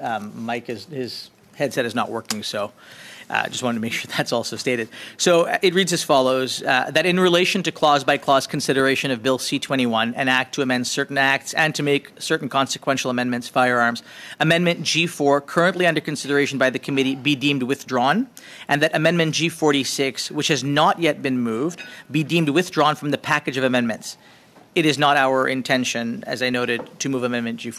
um, Mike is his headset is not working, so. Uh, just wanted to make sure that's also stated. So uh, it reads as follows uh, that in relation to clause by clause consideration of Bill C 21, an act to amend certain acts and to make certain consequential amendments, firearms, Amendment G4, currently under consideration by the committee, be deemed withdrawn, and that Amendment G46, which has not yet been moved, be deemed withdrawn from the package of amendments. It is not our intention, as I noted, to move Amendment G4.